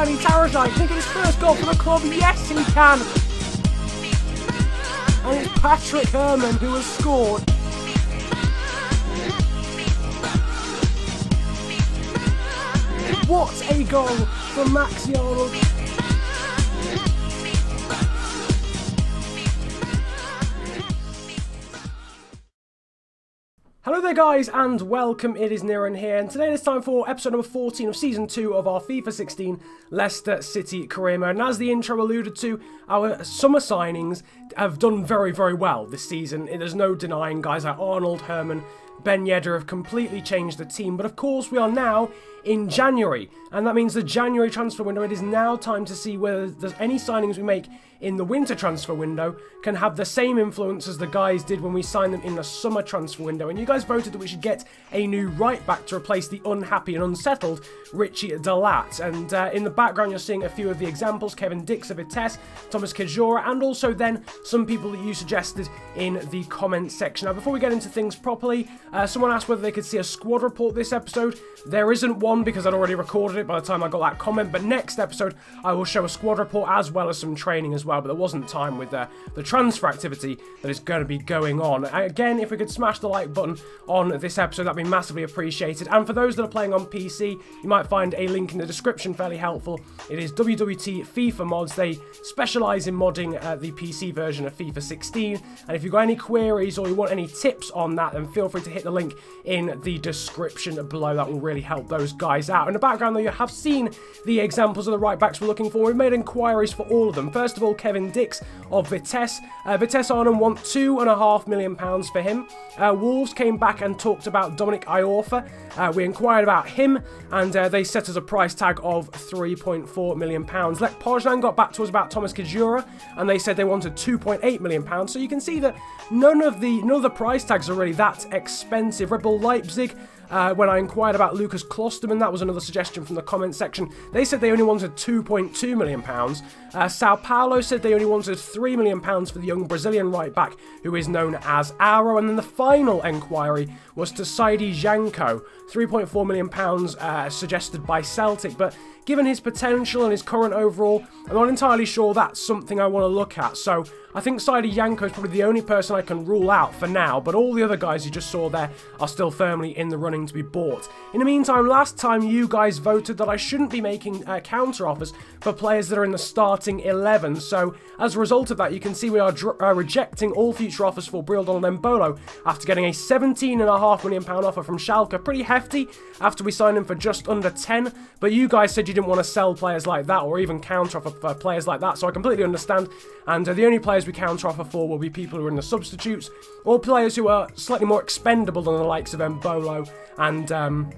Danny Tarajai. Can he get his first goal for the club? Yes, he can. And it's Patrick Herrmann who has scored. What a goal from Maxi Arnold. Hello there guys and welcome, it is Niran here and today it is time for episode number 14 of season 2 of our FIFA 16 Leicester City career mode. And as the intro alluded to, our summer signings have done very very well this season, there's no denying guys like Arnold, Herrmann, Ben Yedder have completely changed the team. But of course we are now in January and that means the January transfer window, it is now time to see whether there's any signings we make in the winter transfer window can have the same influence as the guys did when we signed them in the summer transfer window. And you guys voted that we should get a new right back to replace the unhappy and unsettled Ritchie De Laet. And uh, in the background, you're seeing a few of the examples Kevin Diks of Vitesse, Thomas Kedziora, and also then some people that you suggested in the comment section. Now, before we get into things properly, uh, someone asked whether they could see a squad report this episode. There isn't one because I'd already recorded it by the time I got that comment, but next episode I will show a squad report as well as some training as well but there wasn't time with uh, the transfer activity that is going to be going on. Again, if we could smash the like button on this episode, that'd be massively appreciated. And for those that are playing on PC, you might find a link in the description fairly helpful. It is WWT FIFA Mods. They specialise in modding uh, the PC version of FIFA 16. And if you've got any queries or you want any tips on that, then feel free to hit the link in the description below. That will really help those guys out. In the background, though, you have seen the examples of the right backs we're looking for. We've made inquiries for all of them. First of all, Kevin Diks of Vitesse. Uh, Vitesse Arnhem want £2.5 million for him. Uh, Wolves came back and talked about Dominic Iorfa. Uh, we inquired about him and uh, they set us a price tag of £3.4 million. Lech Poznan got back to us about Thomas Kedziora and they said they wanted £2.8 million. So you can see that none of the none of the price tags are really that expensive. Red Bull Leipzig uh, when I inquired about Lukas Klostermann, that was another suggestion from the comment section. They said they only wanted £2.2 million. Uh, Sao Paulo said they only wanted £3 million for the young Brazilian right back, who is known as Auro. And then the final enquiry was to Saidi Janko, £3.4 million uh, suggested by Celtic. But given his potential and his current overall, I'm not entirely sure that's something I want to look at. So I think Saidi Janko is probably the only person I can rule out for now, but all the other guys you just saw there are still firmly in the running to be bought. In the meantime, last time you guys voted that I shouldn't be making uh, counter offers for players that are in the starting 11, so as a result of that, you can see we are uh, rejecting all future offers for Brildon and Embolo after getting a £17.5 million offer from Schalke. Pretty hefty after we signed him for just under 10, but you guys said you didn't want to sell players like that or even counter offer for players like that, so I completely understand, and uh, the only players players we counter offer for will be people who are in the substitutes, or players who are slightly more expendable than the likes of Embolo and um,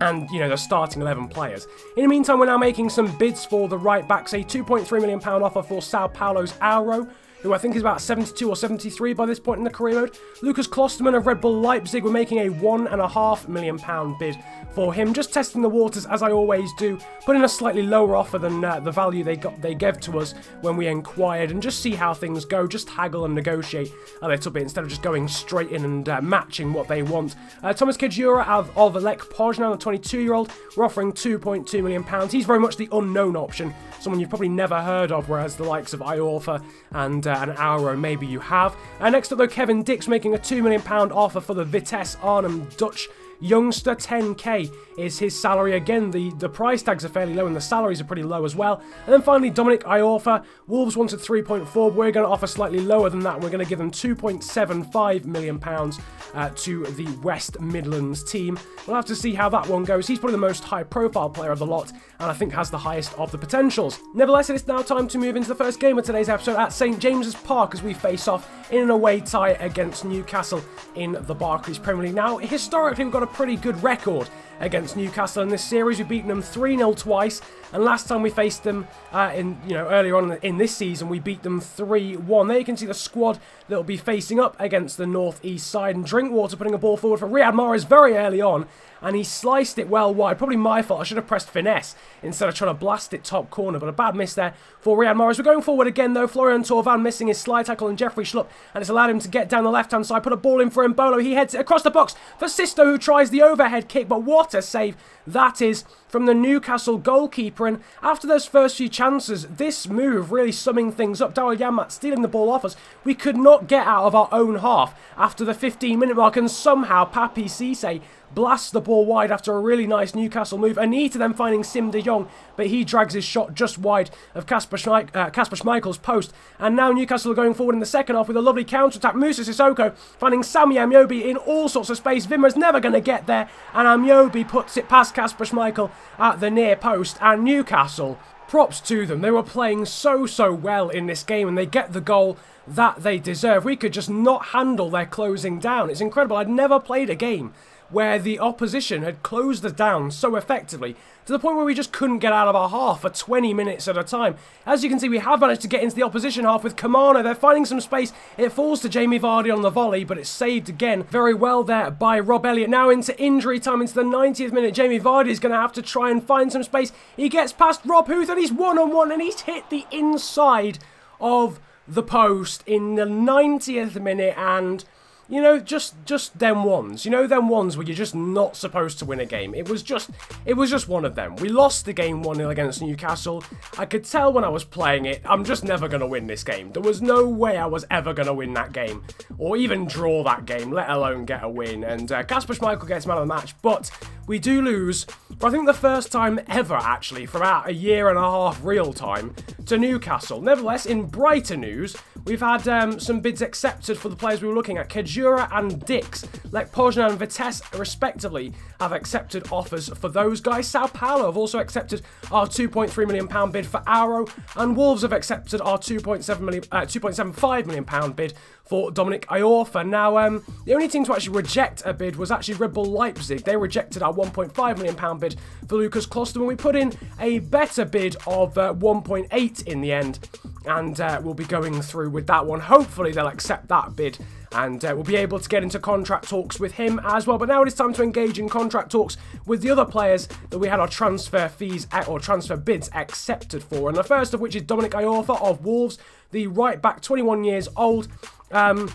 and, you know, the starting 11 players. In the meantime, we're now making some bids for the right backs. A £2.3 million offer for Sao Paulo's Auro, who I think is about 72 or 73 by this point in the career mode. Lukas Klostermann of Red Bull Leipzig were making a £1.5 million bid for him, just testing the waters as I always do, putting a slightly lower offer than uh, the value they got they gave to us when we inquired, and just see how things go, just haggle and negotiate a little bit instead of just going straight in and uh, matching what they want. Uh, Thomas Kedziora of, of Poznan, the 22-year-old, we're offering £2.2 million. He's very much the unknown option, someone you've probably never heard of, whereas the likes of Iorfa and uh, an Auro maybe you have. Uh, next up though, Kevin Diks making a £2 million offer for the Vitesse Arnhem Dutch Youngster 10k is his salary. Again, the, the price tags are fairly low and the salaries are pretty low as well. And then finally, Dominic Iorfa. Wolves wanted 3.4. We're going to offer slightly lower than that. We're going to give them 2.75 million pounds uh, to the West Midlands team. We'll have to see how that one goes. He's probably the most high-profile player of the lot, and I think has the highest of the potentials. Nevertheless, it is now time to move into the first game of today's episode at St James's Park as we face off in an away tie against Newcastle in the Barclays Premier League. Now, historically, we've got a pretty good record against Newcastle in this series. We've beaten them 3-0 twice, and last time we faced them uh, in you know earlier on in this season, we beat them 3-1. There you can see the squad that will be facing up against the north-east side, and Drinkwater putting a ball forward for Riyad Mahrez very early on, and he sliced it well wide. Probably my fault. I should have pressed finesse instead of trying to blast it top corner, but a bad miss there for Riyad Mahrez. We're going forward again, though. Florian Thauvin missing his slide tackle and Jeffrey Schlupp, and it's allowed him to get down the left-hand side, put a ball in for Embolo. He heads it across the box for Sisto, who tries the overhead kick, but what a save that is from the Newcastle goalkeeper. And after those first few chances, this move really summing things up. Daryl Janmaat stealing the ball off us. We could not get out of our own half after the 15 minute mark, and somehow Papiss Cisse blasts the ball wide after a really nice Newcastle move. Anita then finding Siem de Jong, but he drags his shot just wide of Schmeich uh, Schmeichel's post. And now Newcastle are going forward in the second half with a lovely counter-attack. Moussa Sissoko finding Sammy Ameobi in all sorts of space. Wimmer's never going to get there, and Ameobi puts it past Kasper Schmeichel at the near post. And Newcastle, props to them. They were playing so, so well in this game, and they get the goal that they deserve. We could just not handle their closing down. It's incredible. I'd never played a game where the opposition had closed us down so effectively to the point where we just couldn't get out of our half for 20 minutes at a time. As you can see, we have managed to get into the opposition half with Kamano. They're finding some space. It falls to Jamie Vardy on the volley, but it's saved again very well there by Rob Elliott. Now into injury time, into the 90th minute. Jamie Vardy is going to have to try and find some space. He gets past Rob Huth and he's one-on-one -on -one, and he's hit the inside of the post in the 90th minute and you know, just just them ones. You know, them ones where you're just not supposed to win a game. It was just, it was just one of them. We lost the game 1-0 against Newcastle. I could tell when I was playing it, I'm just never going to win this game. There was no way I was ever going to win that game. Or even draw that game, let alone get a win. And uh, Kasper Schmeichel gets man of the match. But we do lose, for I think the first time ever, actually, for about a year and a half real time, to Newcastle. Nevertheless, in brighter news, we've had um, some bids accepted for the players we were looking at. Kedziora and Diks, Lech Poznan and Vitesse, respectively, have accepted offers for those guys. Sao Paulo have also accepted our £2.3 million bid for Auro, and Wolves have accepted our £2.7 million, uh, £2.75 million bid for Dominic Iorfa. Now, um, the only team to actually reject a bid was actually Red Bull Leipzig. They rejected our £1.5 million bid for Lukas Klostermann. We put in a better bid of uh, 1.8 in the end, and uh, we'll be going through with that one. Hopefully, they'll accept that bid and uh, we'll be able to get into contract talks with him as well. But now it is time to engage in contract talks with the other players that we had our transfer fees or transfer bids accepted for. And the first of which is Dominic Iorfa of Wolves, the right back, 21 years old. Um,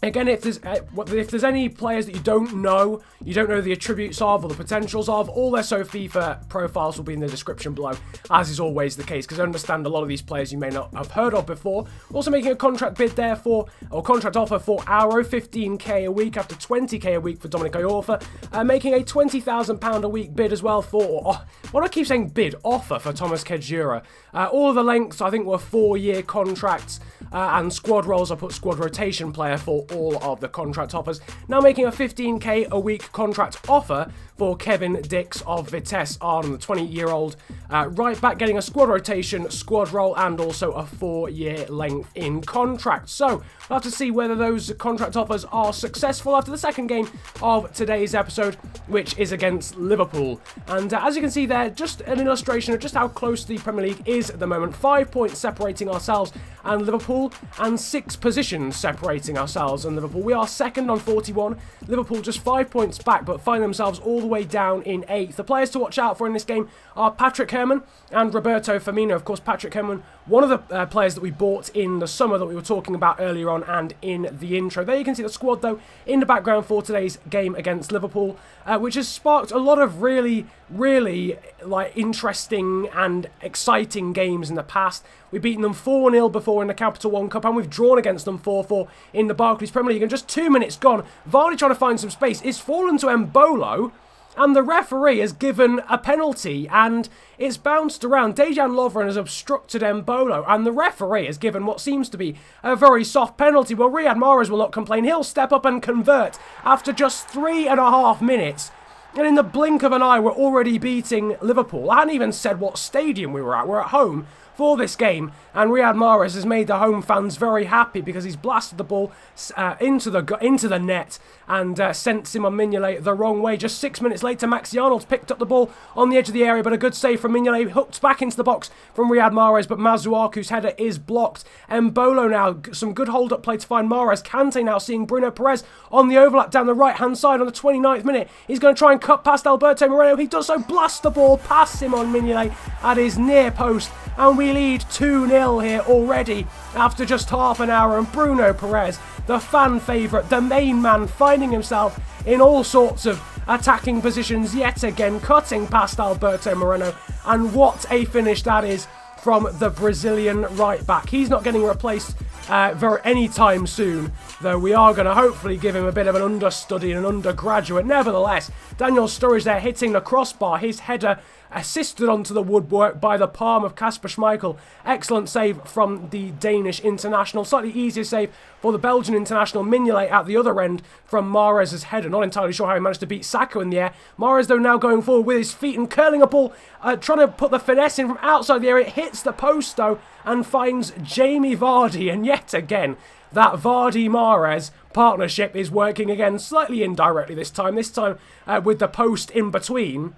Again, if there's uh, if there's any players that you don't know, you don't know the attributes of or the potentials of, all their SoFIFA profiles will be in the description below, as is always the case, because I understand a lot of these players you may not have heard of before. Also making a contract bid there for, or contract offer for Auro, 15k a week after 20k a week for Dominic Iorfa, uh, making a £20,000 a week bid as well for, oh, what do I keep saying bid, offer for Thomas Kedziora. Uh, all of the lengths, I think, were four-year contracts, uh, and squad roles, I put squad rotation player for all of the contract offers. Now making a 15k a week contract offer for Kevin Diks of Vitesse on the 20-year-old uh, right back, getting a squad rotation, squad role, and also a four-year length in contract. So we'll have to see whether those contract offers are successful after the second game of today's episode, which is against Liverpool. And uh, as you can see there, just an illustration of just how close the Premier League is at the moment. Five points separating ourselves and Liverpool, and six positions separating ourselves and Liverpool. We are second on 41. Liverpool just five points back, but find themselves all the way down in eighth. The players to watch out for in this game are Patrick Herrmann and Roberto Firmino. Of course, Patrick Herrmann, one of the uh, players that we bought in the summer that we were talking about earlier on and in the intro. There you can see the squad, though, in the background for today's game against Liverpool, uh, which has sparked a lot of really, really like interesting and exciting games in the past. We've beaten them 4-0 before in the Capital One Cup, and we've drawn against them 4-4 in the Barclays Premier League. And just two minutes gone, Vardy trying to find some space. It's fallen to Embolo, and the referee has given a penalty and it's bounced around. Dejan Lovren has obstructed Embolo and the referee has given what seems to be a very soft penalty. Well, Riyad Mahrez will not complain. He'll step up and convert after just three and a half minutes. And in the blink of an eye, we're already beating Liverpool. I hadn't even said what stadium we were at. We're at home for this game. And Riyad Mahrez has made the home fans very happy because he's blasted the ball uh, into the into the net and uh, sent Simon Mignolet the wrong way. Just six minutes later, Maxi Arnold picked up the ball on the edge of the area, but a good save from Mignolet, hooked back into the box from Riyad Mahrez, but Masuaku's header is blocked. Embolo now, some good hold-up play to find Mahrez. Kante now seeing Bruno Perez on the overlap down the right-hand side on the 29th minute. He's going to try and cut past Alberto Moreno. He does so, blast the ball past Simon Mignolet at his near post and we lead 2-0 here already after just half an hour and Bruno Perez, the fan favourite, the main man, finding himself in all sorts of attacking positions yet again, cutting past Alberto Moreno and what a finish that is from the Brazilian right back. He's not getting replaced uh, very anytime soon, though we are going to hopefully give him a bit of an understudy and an undergraduate. Nevertheless, Daniel Sturridge there hitting the crossbar, his header assisted onto the woodwork by the palm of Kasper Schmeichel. Excellent save from the Danish international. Slightly easier save for the Belgian international Mignolet at the other end from Mahrez's header. Not entirely sure how he managed to beat Sakho in the air. Mahrez though now going forward with his feet and curling a ball, uh, trying to put the finesse in from outside the area. It hits the post though and finds Jamie Vardy and yet again that Vardy-Mahrez partnership is working again slightly indirectly this time. This time uh, with the post in between.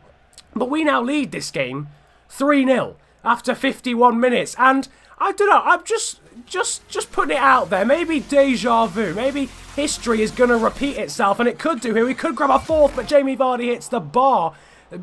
But we now lead this game 3-0 after 51 minutes. And I don't know, I'm just just just putting it out there. Maybe deja vu. Maybe history is going to repeat itself. And it could do here. We could grab a fourth, but Jamie Vardy hits the bar.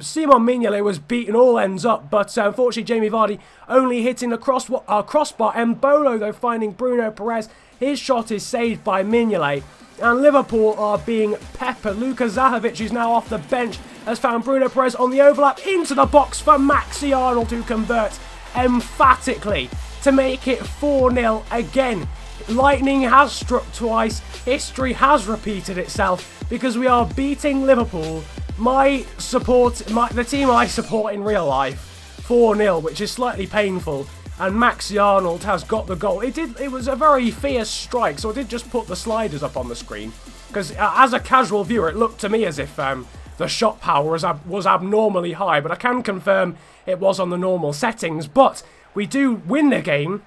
Simon Mignolet was beaten all ends up, but uh, unfortunately Jamie Vardy only hitting the cross, uh, crossbar. Embolo, though, finding Bruno Perez. His shot is saved by Mignolet. And Liverpool are being peppered. Luka Zahovic, who's now off the bench, has found Bruno Perez on the overlap into the box for Maxi Arnold to convert emphatically to make it 4-0 again. Lightning has struck twice, history has repeated itself because we are beating Liverpool, my support, my, the team I support in real life, 4-0, which is slightly painful and Maxi Arnold has got the goal. It did. It was a very fierce strike, so I did just put the sliders up on the screen because uh, as a casual viewer, it looked to me as if um, the shot power was, ab was abnormally high, but I can confirm it was on the normal settings. But we do win the game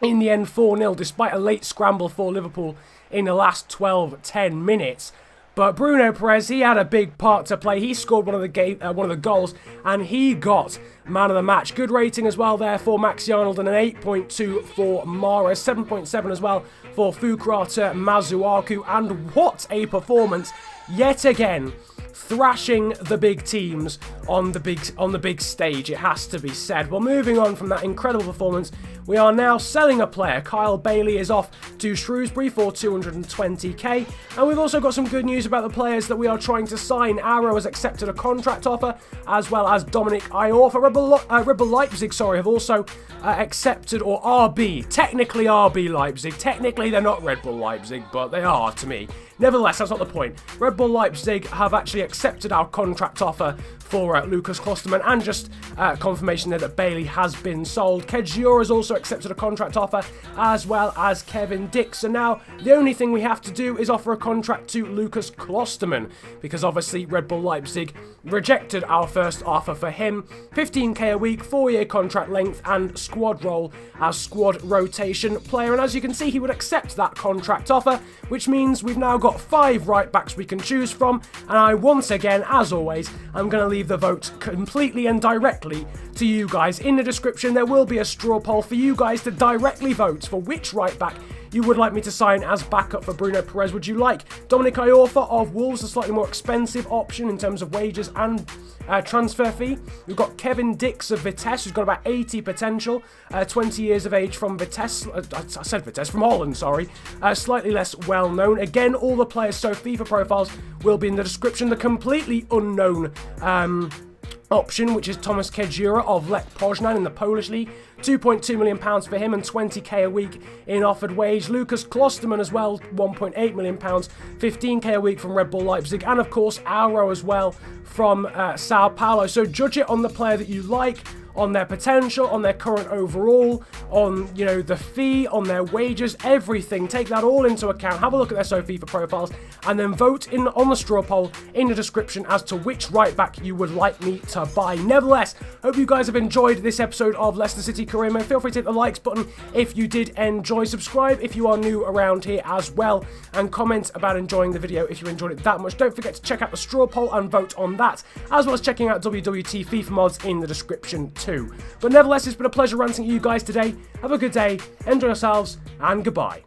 in the end 4-0, despite a late scramble for Liverpool in the last 12-10 minutes. But Bruno Perez, he had a big part to play. He scored one of the game, uh, one of the goals, and he got man of the match. Good rating as well there for Maxi Arnold, and an 8.2 for Mara, 7.7 as well for Fukrata Masuaku. And what a performance yet again thrashing the big teams on the big on the big stage, it has to be said. Well, moving on from that incredible performance, we are now selling a player. Kyle Bailey is off to Shrewsbury for 220k, and we've also got some good news about the players that we are trying to sign. Auro has accepted a contract offer, as well as Dominic Iorfa. Rebel, uh, Rebel Leipzig, sorry, have also uh, accepted, or RB, technically RB Leipzig. Technically, they're not Red Bull Leipzig, but they are to me. Nevertheless, that's not the point. Red Bull Leipzig have actually accepted our contract offer for uh, Lukas Klostermann and just uh, confirmation there that Bailey has been sold. Kedziora has also accepted a contract offer as well as Kevin Dick. So Now, the only thing we have to do is offer a contract to Lukas Klostermann because obviously Red Bull Leipzig rejected our first offer for him. 15k a week, 4-year contract length and squad role as squad rotation player. And as you can see, he would accept that contract offer, which means we've now got five right backs we can choose from, and I once again, as always, I'm going to leave the vote completely and directly to you guys. In the description, there will be a straw poll for you guys to directly vote for which right back you would like me to sign as backup for Bruno Perez. Would you like Dominic Iorfa of Wolves, a slightly more expensive option in terms of wages and uh, transfer fee? We've got Kevin Diks of Vitesse, who's got about 80 potential, uh, 20 years of age from Vitesse, uh, I said Vitesse, from Holland, sorry, uh, slightly less well known. Again, all the players, SoFIFA profiles will be in the description. The completely unknown um, option, which is Thomas Kedziora of Lech Poznan in the Polish league. £2.2 million for him and 20k a week in offered wage. Lukas Klostermann as well, £1.8 million, 15k a week from Red Bull Leipzig, and of course Auro as well from uh, Sao Paulo. So judge it on the player that you like on their potential, on their current overall, on, you know, the fee, on their wages, everything. Take that all into account. Have a look at their SoFIFA profiles and then vote in on the straw poll in the description as to which right back you would like me to buy. Nevertheless, hope you guys have enjoyed this episode of Leicester City Career Mode. Feel free to hit the likes button if you did enjoy. Subscribe if you are new around here as well. And comment about enjoying the video if you enjoyed it that much. Don't forget to check out the straw poll and vote on that, as well as checking out WWT FIFA mods in the description But nevertheless, it's been a pleasure ranting at you guys today. Have a good day, enjoy yourselves, and goodbye.